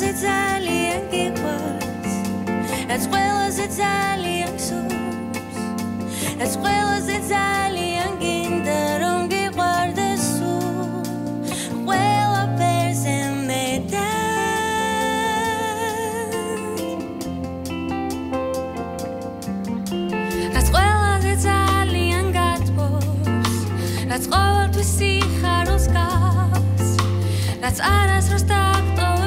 ყველაზე ძალიან გიყვარს. რაც ყველაზე ძალიან გსურს. რაც ყველაზე ძალიან გინდა რომ გიყვარდეს სულ ყველაფერზე მეტად. რაც ყველაზე ძალიან გათბობს. რაც ყოველთვის სიხარულს გავს. რაც არასდროს დაგტოვ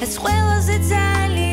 as well as the daily.